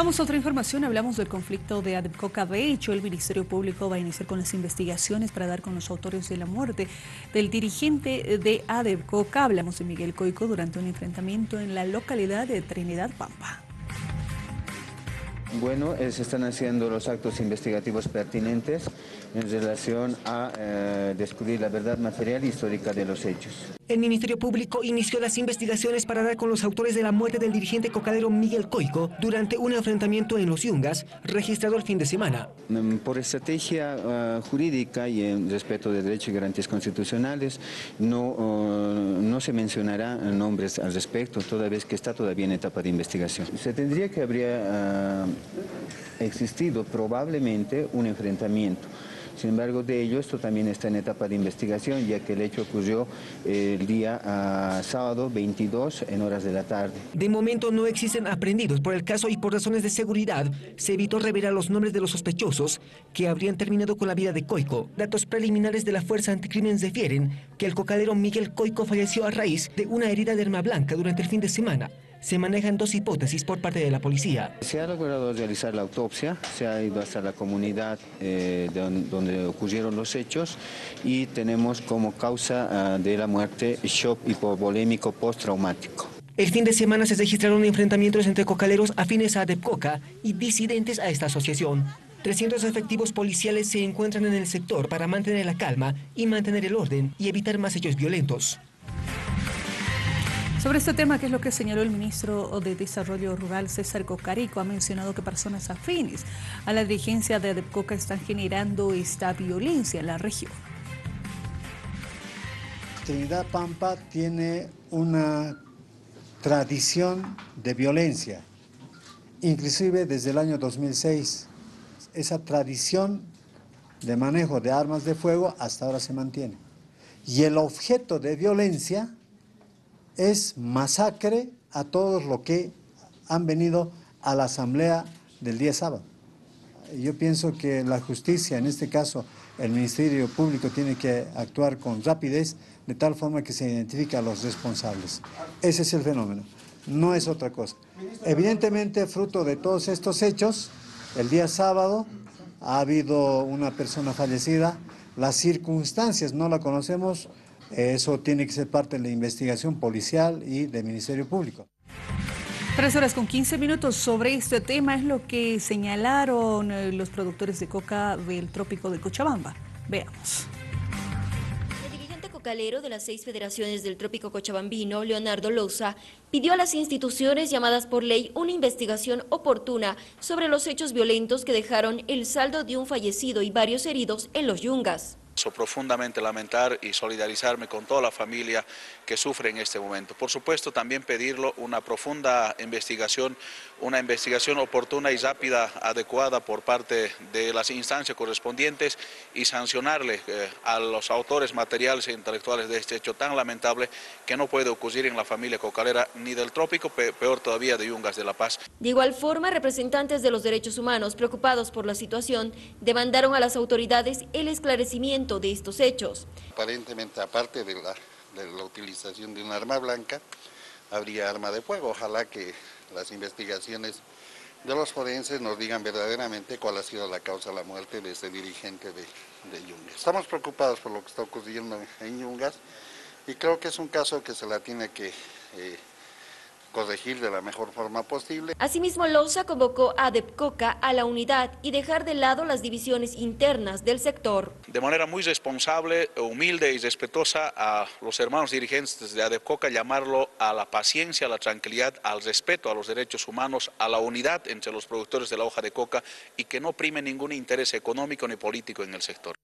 Vamos a otra información, hablamos del conflicto de Adepcoca. De hecho, el Ministerio Público va a iniciar con las investigaciones para dar con los autores de la muerte del dirigente de Adepcoca. Hablamos de Miguel Coico durante un enfrentamiento en la localidad de Trinidad Pampa. Bueno, se están haciendo los actos investigativos pertinentes en relación a eh, descubrir la verdad material e histórica de los hechos. El Ministerio Público inició las investigaciones para dar con los autores de la muerte del dirigente cocadero Miguel Coico durante un enfrentamiento en Los Yungas, registrado el fin de semana. Mm, por estrategia uh, jurídica y en respeto de derechos y garantías constitucionales, no, uh, no se mencionará nombres al respecto, toda vez que está todavía en etapa de investigación. Se tendría que habría uh, existido probablemente un enfrentamiento. Sin embargo, de ello, esto también está en etapa de investigación, ya que el hecho ocurrió eh, el día ah, sábado 22 en horas de la tarde. De momento no existen aprendidos por el caso y por razones de seguridad se evitó revelar los nombres de los sospechosos que habrían terminado con la vida de Coico. Datos preliminares de la Fuerza Anticrimen refieren que el cocadero Miguel Coico falleció a raíz de una herida de arma blanca durante el fin de semana se manejan dos hipótesis por parte de la policía. Se ha logrado realizar la autopsia, se ha ido hasta la comunidad eh, donde, ocurrieron los hechos y tenemos como causa ah, de la muerte shock hipovolémico postraumático. El fin de semana se registraron enfrentamientos entre cocaleros afines a Adepcoca y disidentes a esta asociación. 300 efectivos policiales se encuentran en el sector para mantener la calma y mantener el orden y evitar más hechos violentos. Sobre este tema, que es lo que señaló el ministro de Desarrollo Rural, César Cocarico, ha mencionado que personas afines a la dirigencia de ADEPCOCA están generando esta violencia en la región. Trinidad Pampa tiene una tradición de violencia, inclusive desde el año 2006. Esa tradición de manejo de armas de fuego hasta ahora se mantiene. Y el objeto de violencia es masacre a todos los que han venido a la asamblea del día sábado. Yo pienso que la justicia, en este caso el Ministerio Público, tiene que actuar con rapidez de tal forma que se identifique a los responsables. Ese es el fenómeno, no es otra cosa. Evidentemente, fruto de todos estos hechos, el día sábado ha habido una persona fallecida, las circunstancias no la conocemos, eso tiene que ser parte de la investigación policial y del Ministerio Público. Tres horas con 15 minutos sobre este tema es lo que señalaron eh, los productores de coca del trópico de Cochabamba. Veamos. El dirigente cocalero de las seis federaciones del trópico cochabambino, Leonardo Lousa, pidió a las instituciones llamadas por ley una investigación oportuna sobre los hechos violentos que dejaron el saldo de un fallecido y varios heridos en los Yungas profundamente lamentar y solidarizarme con toda la familia que sufre en este momento. Por supuesto, también pedirlo una profunda investigación, una investigación oportuna y rápida, adecuada por parte de las instancias correspondientes y sancionarle eh, a los autores materiales e intelectuales de este hecho tan lamentable que no puede ocurrir en la familia cocalera ni del trópico, peor todavía de Yungas de La Paz. De igual forma, representantes de los derechos humanos preocupados por la situación demandaron a las autoridades el esclarecimiento de estos hechos. Aparentemente, aparte de la, la utilización de un arma blanca, habría arma de fuego. Ojalá que las investigaciones de los forenses nos digan verdaderamente cuál ha sido la causa de la muerte de este dirigente de, de Yungas. Estamos preocupados por lo que está ocurriendo en Yungas y creo que es un caso que se la tiene que eh, corregir de la mejor forma posible. Asimismo, Loza convocó a ADEPCOCA a la unidad y dejar de lado las divisiones internas del sector. De manera muy responsable, humilde y respetuosa a los hermanos dirigentes de ADEPCOCA, llamarlo a la paciencia, a la tranquilidad, al respeto a los derechos humanos, a la unidad entre los productores de la hoja de coca y que no prime ningún interés económico ni político en el sector.